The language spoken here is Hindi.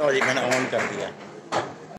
लो जी मैंने ऑन कर दिया।